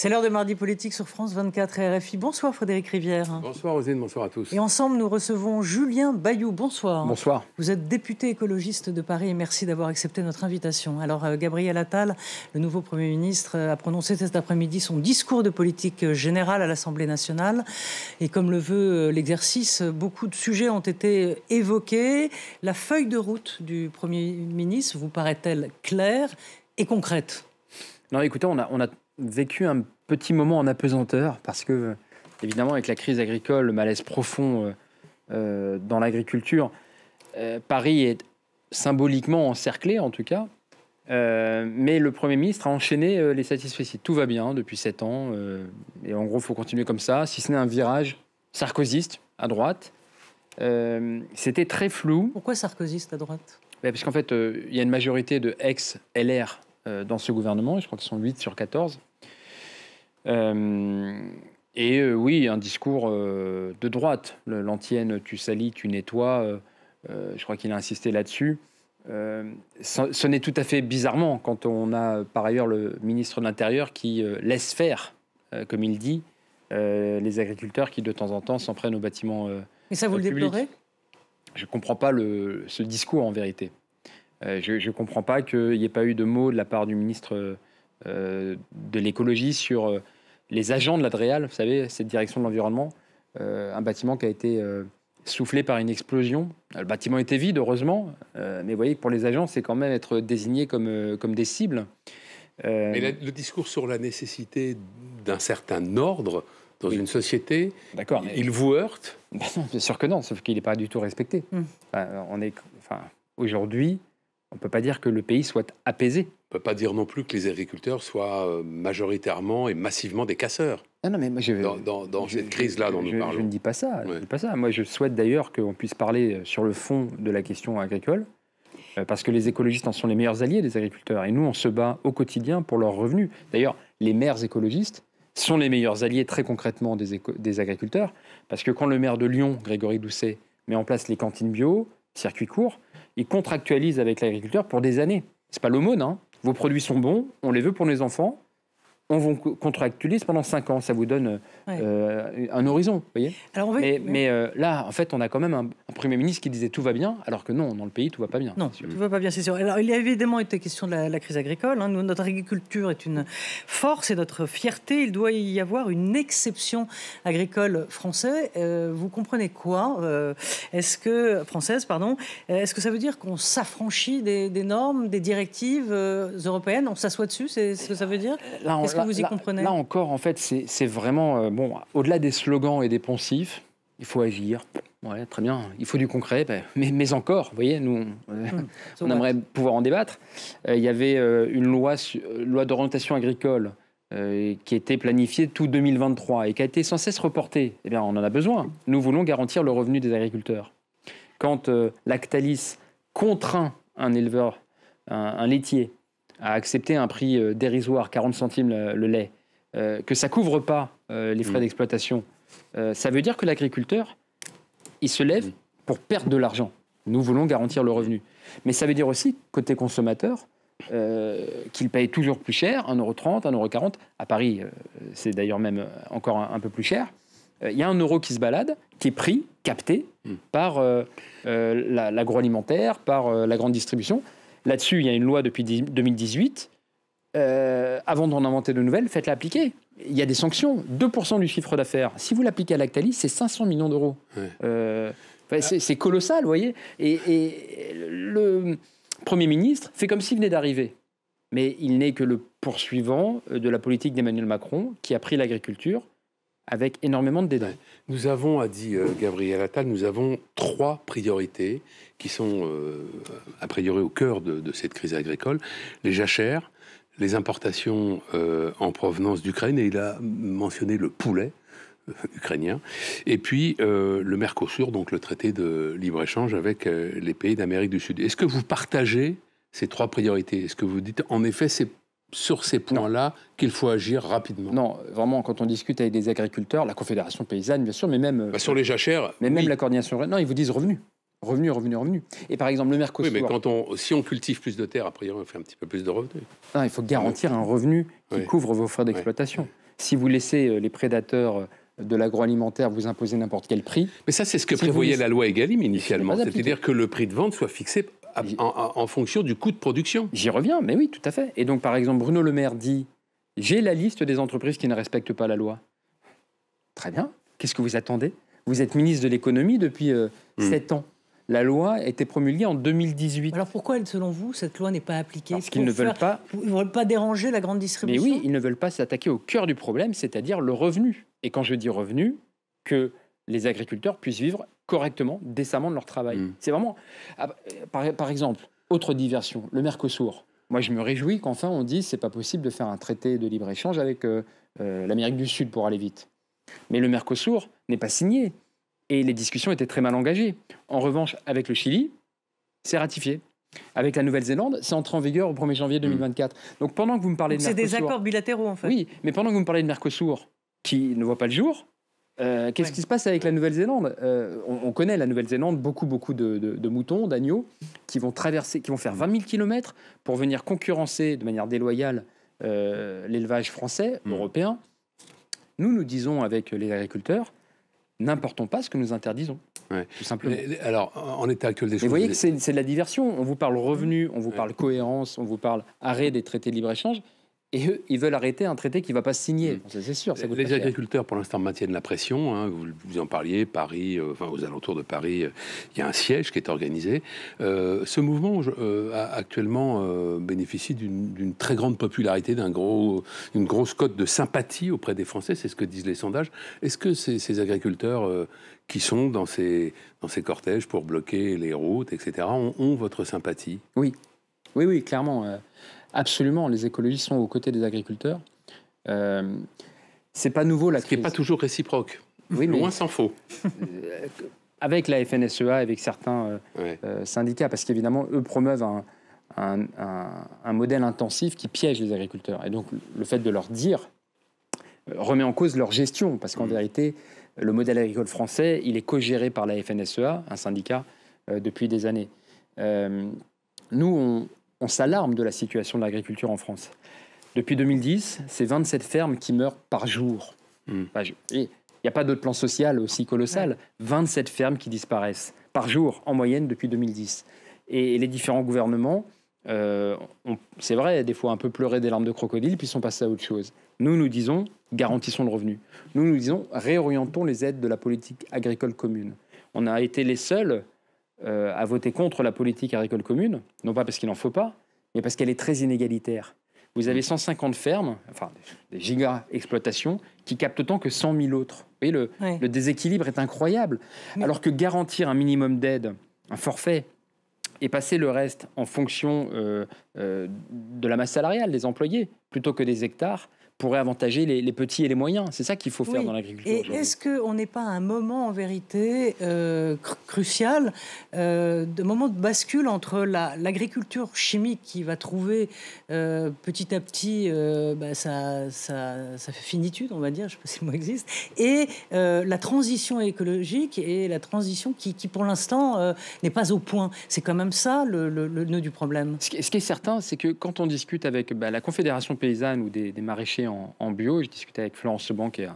C'est l'heure de mardi politique sur France 24 et RFI. Bonsoir Frédéric Rivière. Bonsoir Rosine, bonsoir à tous. Et ensemble, nous recevons Julien Bayou. Bonsoir. Bonsoir. Vous êtes député écologiste de Paris et merci d'avoir accepté notre invitation. Alors, euh, Gabriel Attal, le nouveau Premier ministre, a prononcé cet après-midi son discours de politique générale à l'Assemblée nationale. Et comme le veut euh, l'exercice, beaucoup de sujets ont été évoqués. La feuille de route du Premier ministre vous paraît-elle claire et concrète? Non, écoutez, on a, on a vécu un petit moment en apesanteur parce que, évidemment, avec la crise agricole, le malaise profond euh, euh, dans l'agriculture, euh, Paris est symboliquement encerclé, en tout cas. mais le Premier ministre a enchaîné les satisfaits. Tout va bien depuis sept ans. et en gros, il faut continuer comme ça, si ce n'est un virage sarkozyste à droite. C'était très flou. Pourquoi sarkozyste à droite? Ben, Parce qu'en fait, il y a une majorité de ex-LR dans ce gouvernement. Je crois qu'ils sont 8 sur 14. Euh, et euh, oui, un discours euh, de droite. L'antienne, tu salis, tu nettoies. je crois qu'il a insisté là-dessus. ce n'est tout à fait bizarrement quand on a par ailleurs le ministre de l'Intérieur qui laisse faire, comme il dit, les agriculteurs qui de temps en temps s'en prennent aux bâtiments. Et ça, vous le déplorez? Je ne comprends pas le, ce discours en vérité. Je ne comprends pas qu'il n'y ait pas eu de mots de la part du ministre euh, de l'écologie sur euh, les agents de l'Adréal, vous savez, cette direction de l'environnement, euh, un bâtiment qui a été soufflé par une explosion. Le bâtiment était vide, heureusement, mais vous voyez que pour les agents, c'est quand même être désigné comme, comme des cibles. Mais le discours sur la nécessité d'un certain ordre dans une société, D'accord, il vous heurte? Ben Non, bien sûr que non, sauf qu'il n'est pas du tout respecté. Hmm. on est, enfin, aujourd'hui, on ne peut pas dire que le pays soit apaisé. On ne peut pas dire non plus que les agriculteurs soient euh, majoritairement et massivement des casseurs. Non, non, mais moi, je, dans, dans, cette crise-là dont nous parlons. Je ne dis pas ça. dis pas ça. Moi, je souhaite d'ailleurs qu'on puisse parler euh, sur le fond de la question agricole, euh, parce que les écologistes en sont les meilleurs alliés des agriculteurs. Et nous, on se bat au quotidien pour leurs revenus. D'ailleurs, les maires écologistes sont les meilleurs alliés très concrètement des, des agriculteurs, parce que quand le maire de Lyon, Grégory Doucet, met en place les cantines bio, circuits courts, il contractualise avec l'agriculteur pour des années. C'est pas l'aumône, hein. Vos produits sont bons, on les veut pour nos enfants, on va contractualiser pendant 5 ans. Ça vous donne euh, un horizon, voyez? Alors Mais, euh, là, en fait, on a quand même un, Premier ministre qui disait tout va bien, alors que non, dans le pays, tout va pas bien. Non, tout va pas bien, c'est sûr. Alors, il y a évidemment été question de la, crise agricole. Hein. notre agriculture est une force et notre fierté. Il doit y avoir une exception agricole française. Euh, vous comprenez quoi Est-ce que française, pardon Est-ce que ça veut dire qu'on s'affranchit des, normes, des directives européennes? On s'assoit dessus C'est ce que ça veut dire? Vous y comprenez Là encore, en fait, c'est vraiment, euh, bon, au-delà des slogans et des poncifs, il faut agir. Ouais, très bien. Il faut du concret, ben, mais, mais encore, vous voyez, nous, on, hum, aimerait pouvoir en débattre. Euh, il y avait euh, une loi, loi d'orientation agricole qui était planifiée tout 2023 et qui a été sans cesse reportée. Eh bien, on en a besoin. Nous voulons garantir le revenu des agriculteurs. Quand Lactalis contraint un éleveur, un laitier, à accepter un prix euh, dérisoire, 40 centimes le, lait, euh, que ça couvre pas euh, les frais mmh. d'exploitation, ça veut dire que l'agriculteur, il se lève mmh. pour perdre de l'argent. Nous voulons garantir le revenu. Mais ça veut dire aussi, côté consommateur, qu'il paye toujours plus cher, 1,30€, 1,40€. À Paris, c'est d'ailleurs même encore un, peu plus cher. Il y a un euro qui se balade, qui est pris, capté mmh. par l'agroalimentaire, par la grande distribution. Là-dessus, il y a une loi depuis 2018. Euh, avant d'en inventer de nouvelles, faites-la appliquer. Il y a des sanctions. 2% du chiffre d'affaires. Si vous l'appliquez à Lactalis, c'est 500 millions d'euros. Euh, c'est colossal, vous voyez. Et, le Premier ministre fait comme s'il venait d'arriver. Mais il n'est que le poursuivant de la politique d'Emmanuel Macron qui a pris l'agriculture avec énormément de dédain. Nous avons, a dit euh, Gabriel Attal, nous avons trois priorités qui sont euh, a priori au cœur de, cette crise agricole. Les jachères, les importations euh, en provenance d'Ukraine, et il a mentionné le poulet ukrainien, et puis le Mercosur, donc le traité de libre-échange avec les pays d'Amérique du Sud. Est-ce que vous partagez ces trois priorités? Est-ce que vous dites, en effet, c'est sur ces points-là qu'il faut agir rapidement Non, vraiment, quand on discute avec des agriculteurs, la Confédération paysanne, bien sûr, mais même. Bah, sur les jachères. Mais même la coordination. Non, ils vous disent revenus. Revenus, revenus, revenus. Et par exemple, le Mercosur. Oui, mais quand on, si on cultive plus de terre, a priori, on fait un petit peu plus de revenus. Non, il faut garantir un revenu qui couvre vos frais d'exploitation. si vous laissez les prédateurs de l'agroalimentaire vous imposer n'importe quel prix. Mais ça, c'est ce que prévoyait la loi Egalim initialement, c'est-à-dire que le prix de vente soit fixé en, fonction du coût de production. J'y reviens, mais oui, tout à fait. Et donc, par exemple, Bruno Le Maire dit J'ai la liste des entreprises qui ne respectent pas la loi. Très bien. Qu'est-ce que vous attendez? Vous êtes ministre de l'économie depuis euh, sept 7 ans. La loi a été promulguée en 2018. Alors pourquoi, selon vous, cette loi n'est pas appliquée? Parce qu'ils ne veulent pas. Ils ne veulent pas déranger la grande distribution. Mais oui, ils ne veulent pas s'attaquer au cœur du problème, c'est-à-dire le revenu. Et quand je dis revenu, que les agriculteurs puissent vivre correctement, décemment de leur travail. Hmm. C'est vraiment. Ah, par, exemple, autre diversion, le Mercosur. Moi, je me réjouis qu'enfin on dise c'est pas possible de faire un traité de libre échange avec euh, euh, l'Amérique du Sud pour aller vite. Mais le Mercosur n'est pas signé et les discussions étaient très mal engagées. En revanche, avec le Chili, c'est ratifié. Avec la Nouvelle-Zélande, c'est entré en vigueur au 1er janvier 2024. Hmm. Donc pendant que vous me parlez de Mercosur... C'est des accords bilatéraux en fait. Oui, mais pendant que vous me parlez de Mercosur, qui ne voit pas le jour, euh, qu'est-ce qui se passe avec la Nouvelle-Zélande? Euh, on, connaît la Nouvelle-Zélande, beaucoup, beaucoup de, moutons, d'agneaux, qui vont traverser, qui vont faire 20 000 km pour venir concurrencer de manière déloyale euh, l'élevage français, hmm. européen. Nous, nous disons avec les agriculteurs, n'importons pas ce que nous interdisons. Tout simplement. alors, en état actuel des choses. vous voyez que c'est de la diversion. On vous parle revenu, on vous parle cohérence, on vous parle arrêt des traités de libre-échange. Et eux, ils veulent arrêter un traité qui ne va pas se signer. Mm. C'est sûr. les agriculteurs, pour l'instant, maintiennent la pression. Hein. Vous, vous, en parliez, Paris, euh, enfin, aux alentours de Paris, euh, il y a un siège qui est organisé. Euh, ce mouvement, actuellement, bénéficie d'une très grande popularité, d'une gros, grosse cote de sympathie auprès des Français. C'est ce que disent les sondages. Est-ce que ces, agriculteurs qui sont dans ces, dans ces cortèges pour bloquer les routes, etc., ont, ont votre sympathie? Oui. Oui, oui, clairement. Absolument, les écologistes sont aux côtés des agriculteurs. Euh, c'est pas nouveau la Ce qui n'est pas toujours réciproque. Oui, Loin s'en faut. Euh, avec la FNSEA, avec certains euh, euh, syndicats, parce qu'évidemment, eux promeuvent un, un, modèle intensif qui piège les agriculteurs. Et donc, le fait de leur dire remet en cause leur gestion, parce qu'en mm. vérité, le modèle agricole français, il est co-géré par la FNSEA, un syndicat, depuis des années. nous, on, on s'alarme de la situation de l'agriculture en France. Depuis 2010, c'est 27 fermes qui meurent par jour. Hmm. Il n'y a pas d'autre plan social aussi colossal. 27 fermes qui disparaissent par jour, en moyenne, depuis 2010. Et les différents gouvernements, euh, c'est vrai, des fois un peu pleuré des larmes de crocodile, puis sont passés à autre chose. Nous, nous disons, garantissons le revenu. Nous, nous disons, réorientons les aides de la politique agricole commune. On a été les seuls euh, à voter contre la politique agricole commune, non pas parce qu'il n'en faut pas, mais parce qu'elle est très inégalitaire. Vous avez 150 fermes, enfin des giga-exploitations, qui captent autant que 100 000 autres. Vous voyez, le, déséquilibre est incroyable. Alors que garantir un minimum d'aide, un forfait, et passer le reste en fonction euh, euh, de la masse salariale des employés, plutôt que des hectares, pourrait avantager les, petits et les moyens. C'est ça qu'il faut faire dans l'agriculture. Et est-ce qu'on n'est pas à un moment en vérité euh, crucial, euh, de moment de bascule entre l'agriculture chimique qui va trouver euh, petit à petit euh, bah, sa, finitude, on va dire, je ne sais pas si le mot existe, et la transition écologique et la transition qui, pour l'instant n'est pas au point. C'est quand même ça le, nœud du problème. Ce qui, est certain, c'est que quand on discute avec bah, la Confédération paysanne ou des, des maraîchers en, bio. Je discutais avec Florence Seban qui est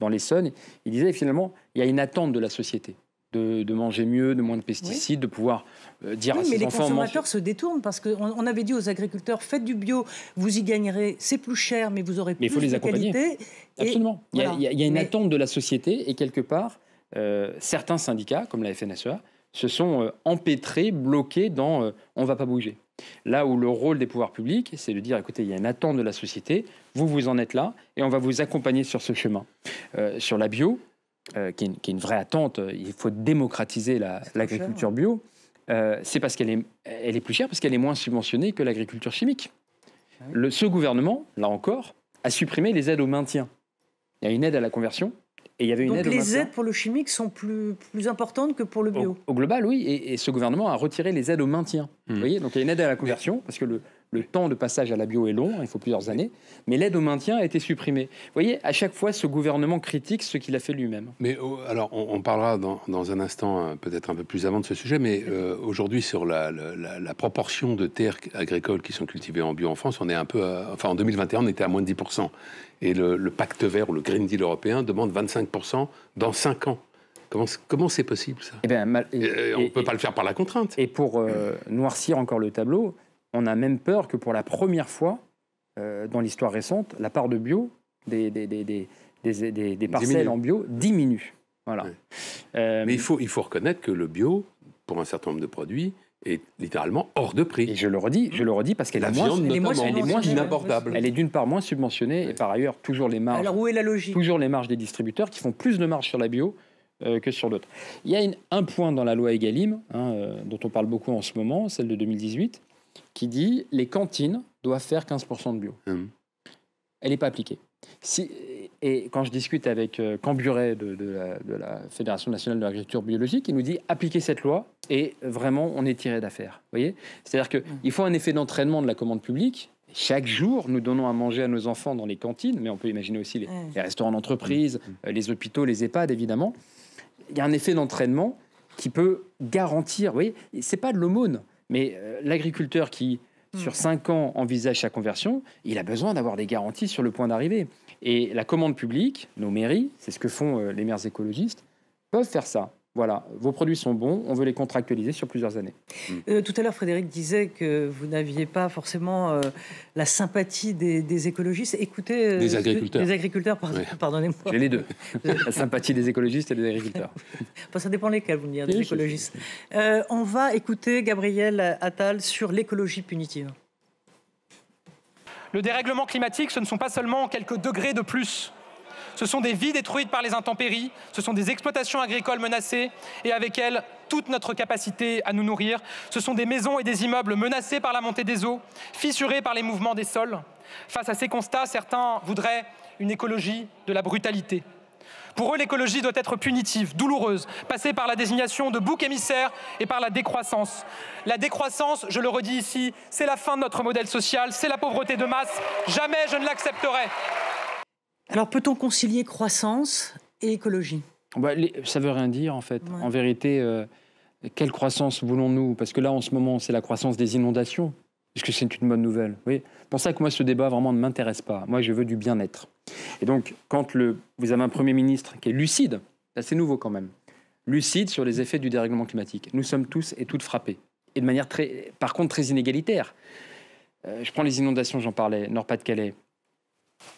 dans l'Essonne. Il disait finalement, il y a une attente de la société. De, manger mieux, de moins de pesticides, de pouvoir euh, dire à ses mais les consommateurs se détournent parce qu'on on avait dit aux agriculteurs faites du bio, vous y gagnerez, c'est plus cher, mais vous aurez plus il faut les de accompagner. qualité. Absolument. il, y a, une attente de la société et quelque part, euh, certains syndicats, comme la FNSEA, se sont euh, empêtrés, bloqués dans on va pas bouger. Là où le rôle des pouvoirs publics, c'est de dire, écoutez, il y a une attente de la société, vous, vous en êtes là, et on va vous accompagner sur ce chemin. Euh, sur la bio, euh, qui, est une, vraie attente, il faut démocratiser l'agriculture bio, euh, c'est parce qu'elle est, elle est plus chère, parce qu'elle est moins subventionnée que l'agriculture chimique. Ah le, ce gouvernement, là encore, a supprimé les aides au maintien. Il y a une aide à la conversion, et il y avait une Donc les aides pour le chimique sont plus, plus importantes que pour le bio Au, global, oui. Et, ce gouvernement a retiré les aides au maintien. Vous hmm. voyez Donc il y a une aide à la conversion, parce que le, Le temps de passage à la bio est long, il faut plusieurs années, mais l'aide au maintien a été supprimée. Vous voyez, à chaque fois, ce gouvernement critique ce qu'il a fait lui-même. Mais oh, alors, on, parlera dans, un instant, euh, peut-être un peu plus avant de ce sujet, mais euh, aujourd'hui, sur la, proportion de terres agricoles qui sont cultivées en bio en France, on est un peu, enfin, en 2021, on était à moins de 10%. Et le, pacte vert ou le Green Deal européen demande 25% dans 5 ans. Comment c'est possible ça? Eh ben, On ne peut pas le faire par la contrainte. Et pour noircir encore le tableau, on a même peur que pour la première fois euh, dans l'histoire récente, la part de bio des, des, des, des parcelles en bio diminue. Voilà. Euh, Mais il faut, il faut reconnaître que le bio, pour un certain nombre de produits, est littéralement hors de prix. Et je le redis, je le redis parce qu'elle est moins, elle est moins, inabordable. Elle est d'une part moins subventionnée et par ailleurs toujours les marges. Alors où est la logique? Toujours les marges des distributeurs qui font plus de marge sur la bio euh, que sur d'autres. Il y a un point dans la loi Egalim hein, dont on parle beaucoup en ce moment, celle de 2018, qui dit les cantines doivent faire 15% de bio. Hum. Elle n'est pas appliquée. Si, et quand je discute avec euh, Camburet de, de, la, Fédération nationale de l'agriculture biologique, il nous dit appliquer cette loi et vraiment on est tiré d'affaire. voyez? C'est-à-dire qu'il hum. faut un effet d'entraînement de la commande publique. Chaque jour, nous donnons à manger à nos enfants dans les cantines, mais on peut imaginer aussi les, hum. restaurants d'entreprise, euh, les hôpitaux, les EHPAD, évidemment. Il y a un effet d'entraînement qui peut garantir, vous voyez, c'est pas de l'aumône, mais euh, l'agriculteur qui, sur 5 hmm. ans, envisage sa conversion, il a besoin d'avoir des garanties sur le point d'arrivée. Et la commande publique, nos mairies, c'est ce que font euh, les maires écologistes, peuvent faire ça voilà, vos produits sont bons, on veut les contractualiser sur plusieurs années. Euh, tout à l'heure, Frédéric disait que vous n'aviez pas forcément euh, la sympathie des, écologistes. Écoutez, euh, des agriculteurs. Des agriculteurs, pardonnez-moi. J'ai les deux. la sympathie des écologistes et des agriculteurs. ça dépend lesquels, vous me direz, des écologistes. on va écouter Gabriel Attal sur l'écologie punitive. Le dérèglement climatique, ce ne sont pas seulement quelques degrés de plus ce sont des vies détruites par les intempéries, ce sont des exploitations agricoles menacées et avec elles toute notre capacité à nous nourrir. Ce sont des maisons et des immeubles menacés par la montée des eaux, fissurés par les mouvements des sols. Face à ces constats, certains voudraient une écologie de la brutalité. Pour eux, l'écologie doit être punitive, douloureuse, passer par la désignation de boucs émissaires et par la décroissance. La décroissance, je le redis ici, c'est la fin de notre modèle social, c'est la pauvreté de masse. Jamais je ne l'accepterai. Alors peut-on concilier croissance et écologie? Bah, Ça veut rien dire en fait. En vérité, euh, quelle croissance voulons-nous? Parce que là en ce moment c'est la croissance des inondations. Est-ce que c'est une bonne nouvelle? Oui. Pour ça que moi ce débat vraiment ne m'intéresse pas. Moi je veux du bien-être. Et donc quand le, vous avez un Premier ministre qui est lucide, c'est nouveau quand même, lucide sur les effets du dérèglement climatique. Nous sommes tous et toutes frappés. Et de manière très, par contre très inégalitaire. Euh, je prends les inondations, j'en parlais, Nord-Pas-de-Calais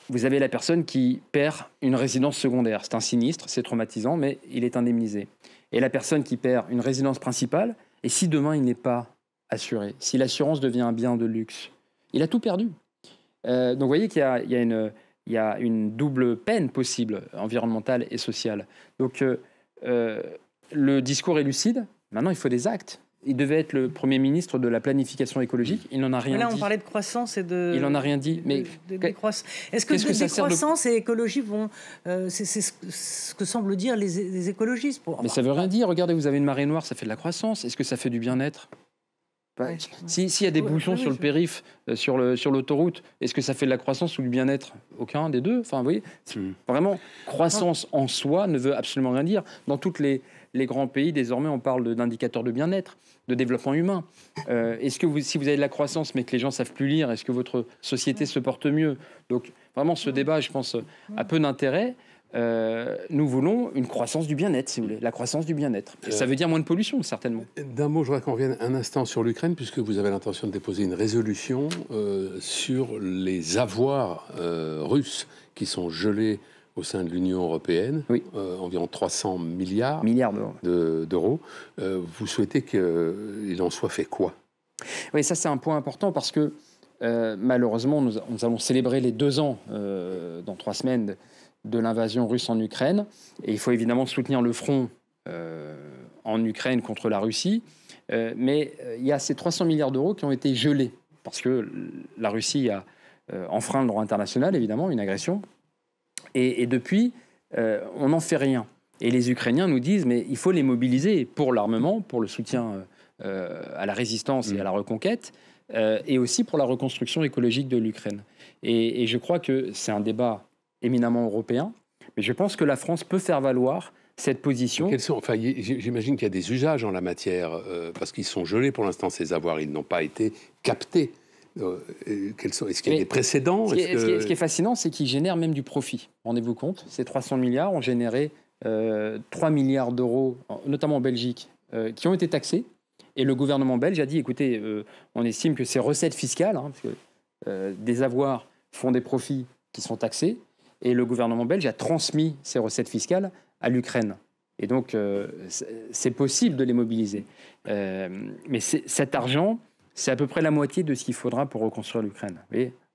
vous avez la personne qui perd une résidence secondaire. C'est un sinistre, c'est traumatisant, mais il est indemnisé. Et la personne qui perd une résidence principale, et si demain il n'est pas assuré, si l'assurance devient un bien de luxe, il a tout perdu. Euh, donc vous voyez qu'il y, a, une, double peine possible, environnementale et sociale. Donc euh, euh, le discours est lucide, maintenant il faut des actes il devait être le Premier ministre de la planification écologique. Il n'en a rien dit. Là, on parlait de croissance et de. Il n'en a rien dit. Mais Est-ce que, -ce croissance et écologie vont. Euh, c'est ce que semblent dire les, écologistes. Pour... Mais ça veut rien dire. Regardez, vous avez une marée noire, ça fait de la croissance. Est-ce que ça fait du bien-être? S'il y a des bouchons sur le périph, euh, sur l'autoroute, sur est-ce que ça fait de la croissance ou du bien-être? Aucun des deux. Enfin, vous voyez, hmm. vraiment, croissance en soi ne veut absolument rien dire. Dans toutes les, les grands pays, désormais, on parle d'indicateurs de bien-être de développement humain. Euh, est-ce que vous, si vous avez de la croissance mais que les gens savent plus lire, est-ce que votre société se porte mieux? Donc vraiment, ce débat, je pense, a peu d'intérêt. Euh, nous voulons une croissance du bien-être, si vous voulez, la croissance du bien-être. ça veut dire moins de pollution, certainement. D'un mot, je voudrais qu'on revienne un instant sur l'Ukraine, puisque vous avez l'intention de déposer une résolution euh, sur les avoirs russes qui sont gelés au sein de l'Union européenne, euh, environ 300 milliards, milliards d'euros. Euh, vous souhaitez qu'il en soit fait quoi? Oui, ça c'est un point important parce que euh, malheureusement, nous, allons célébrer les deux ans dans trois semaines de l'invasion russe en Ukraine. Et il faut évidemment soutenir le front en Ukraine contre la Russie. mais il y a ces 300 milliards d'euros qui ont été gelés parce que la Russie a enfreint le droit international, évidemment, une agression. Et, depuis, euh, on n'en fait rien. Et les Ukrainiens nous disent, mais il faut les mobiliser pour l'armement, pour le soutien euh, à la résistance et à la reconquête. et aussi pour la reconstruction écologique de l'Ukraine. Et, je crois que c'est un débat éminemment européen, mais je pense que la France peut faire valoir cette position. enfin, J'imagine qu'il y a des usages en la matière, parce qu'ils sont gelés pour l'instant, ces avoirs, ils n'ont pas été captés. Est-ce qu'il y a des précédents ce qui, est, fascinant, c'est qu'ils génèrent même du profit. Rendez-vous compte, ces 300 milliards ont généré 3 milliards d'euros, notamment en Belgique, qui ont été taxés et le gouvernement belge a dit, écoutez, euh, on estime que ces recettes fiscales, hein, parce que euh, des avoirs font des profits qui sont taxés, et le gouvernement belge a transmis ces recettes fiscales à l'Ukraine. Et donc, euh, c'est possible de les mobiliser. mais cet argent, c'est à peu près la moitié de ce qu'il faudra pour reconstruire l'Ukraine.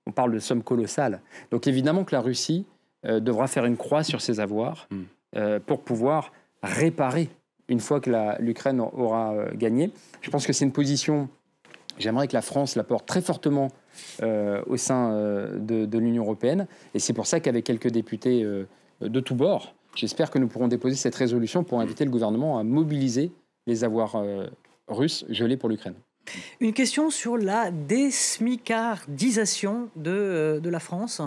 On parle de sommes colossales. Donc évidemment que la Russie devra faire une croix sur ses avoirs hmm. pour pouvoir réparer une fois que l'Ukraine aura euh, gagné. Je pense que c'est une position, j'aimerais que la France la porte très fortement euh, au sein euh, de, l'Union européenne. Et c'est pour ça qu'avec quelques députés de tous bords, j'espère que nous pourrons déposer cette résolution pour inviter le gouvernement à mobiliser les avoirs russes gelés pour l'Ukraine. Une question sur la désmicardisation de, de la France.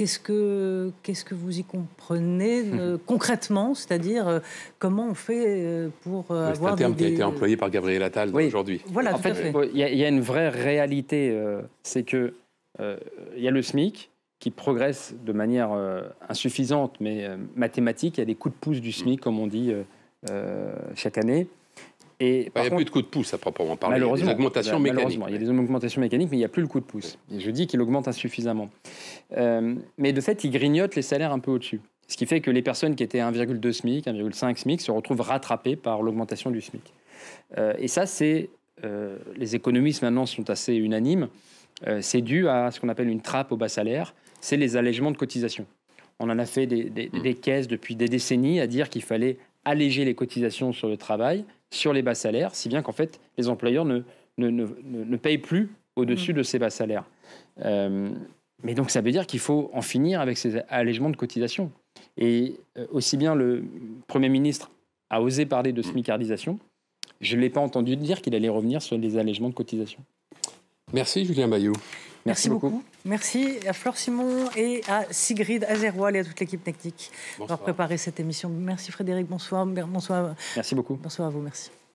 Qu'est-ce que, qu'est-ce que vous y comprenez euh, concrètement? C'est-à-dire, euh, comment on fait euh, pour avoir C'est un terme qui a été employé par Gabriel Attal aujourd'hui. Voilà, en fait, il y, a une vraie réalité, c'est que il y a le SMIC qui progresse de manière insuffisante, mais mathématique. Il y a des coups de pouce du SMIC, comme on dit chaque année. Et il n'y a plus de coup de pouce à proprement parler. Malheureusement, il y a des augmentations mécaniques. Il y a des augmentations mécaniques, mais il n'y a plus le coup de pouce. Et je dis qu'il augmente insuffisamment. Euh, mais de fait, il grignote les salaires un peu au-dessus. Ce qui fait que les personnes qui étaient 1,2 SMIC, 1,5 SMIC se retrouvent rattrapées par l'augmentation du SMIC. Euh, et ça, c'est. Euh, les économistes maintenant sont assez unanimes. c'est dû à ce qu'on appelle une trappe au bas salaire c'est les allègements de cotisations. On en a fait des, des caisses depuis des décennies à dire qu'il fallait alléger les cotisations sur le travail sur les bas salaires, si bien qu'en fait, les employeurs ne, ne, ne, ne payent plus au-dessus mm. de ces bas salaires. Euh, mais donc, ça veut dire qu'il faut en finir avec ces allègements de cotisation. Et euh, aussi bien le Premier ministre a osé parler de smicardisation, je ne l'ai pas entendu dire qu'il allait revenir sur les allègements de cotisation. Merci Julien Bayou. Merci, beaucoup. Merci à Flore Simon et à Sigrid Azerwal et à toute l'équipe technique d'avoir préparé cette émission. Merci Frédéric, bonsoir. Bonsoir. Merci beaucoup. Bonsoir à vous, merci.